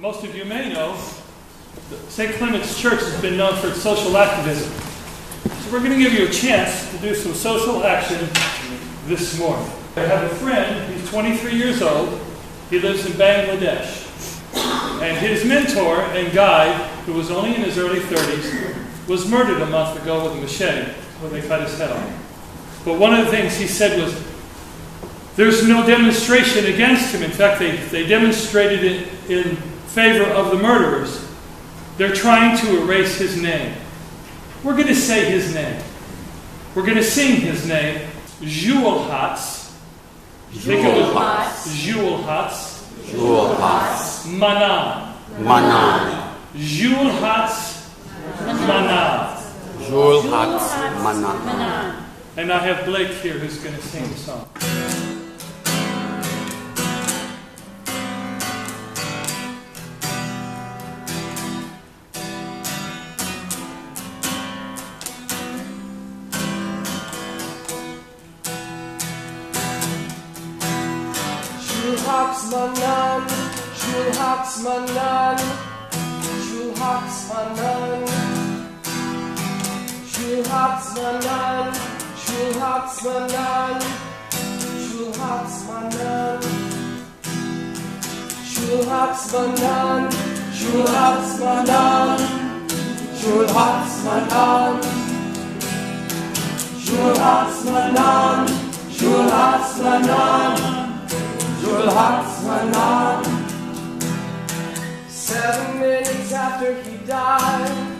most of you may know, St. Clement's Church has been known for its social activism. So we're going to give you a chance to do some social action this morning. I have a friend, he's 23 years old, he lives in Bangladesh. And his mentor and guide, who was only in his early 30s, was murdered a month ago with a machete when they cut his head off. But one of the things he said was, there's no demonstration against him. In fact, they, they demonstrated it in favor of the murderers. They're trying to erase his name. We're going to say his name. We're going to sing his name. Xulhaz. Jewel Hats. Xulhaz. Jewel Hats. Mannan. Mannan. Jewel Hats. Mannan. Jewel Hats. Mannan. And I have Blake here who's going to sing the song. Xulhaz Mannan, Schulhacksmannen, Xulhaz Mannan, Schulhacksmannen, Xulhaz Mannan, Schulhacksmannen, Xulhaz Mannan, Schulhacksmannen, Xulhaz Mannan, Schulhacksmannen, Schulhacksmannen. Xulhaz Mannan. Seven minutes after he died,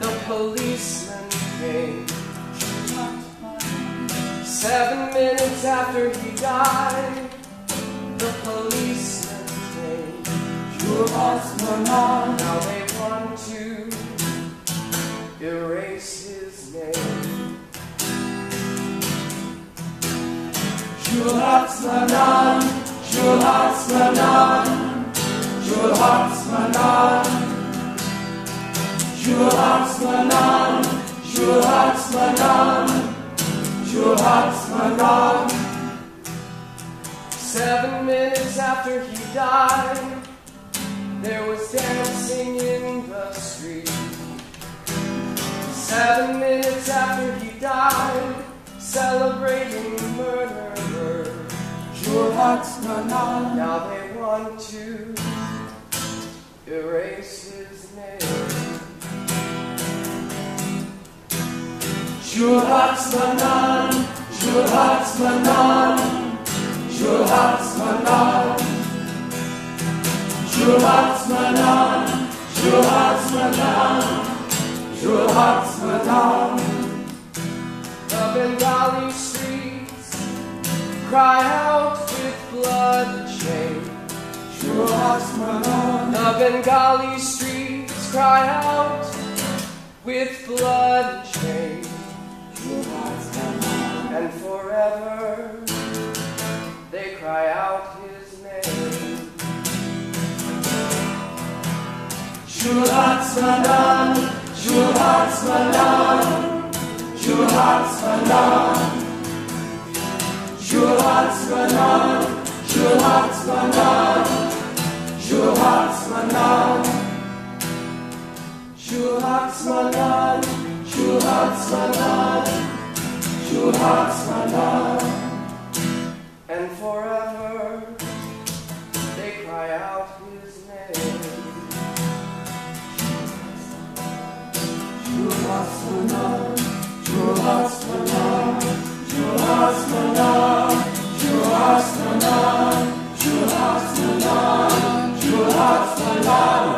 the policeman came. Seven minutes after he died, the policeman came. Xulhaz Mannan. Now they want to erase his name. Seven minutes after he died, there was dancing in the street. Seven minutes after he died, celebrating hearts, na na. Now they want to erase his name. Xulhaz Mannan, Jurhatsmanan, Xulhaz Mannan, Jurhatsmanan, Xulhaz Mannan, Jurhatsmanan. The Bengali streets cry out blood shade. True hearts mourn. The Bengali streets cry out with blood shade. True hearts mourn. And forever they cry out his name. True hearts mourn. True hearts mourn. True hearts mourn. Xulhaz Mannan, Juratsmanam, Xulhaz Mannan, Juratsmanam, Xulhaz Mannan, Juratsmanam, and forever they cry out his name. Xulhaz Mannan, Juratsmanam, Xulhaz Mannan. Juhas Salam, Juhas Salam, Juhas Salam.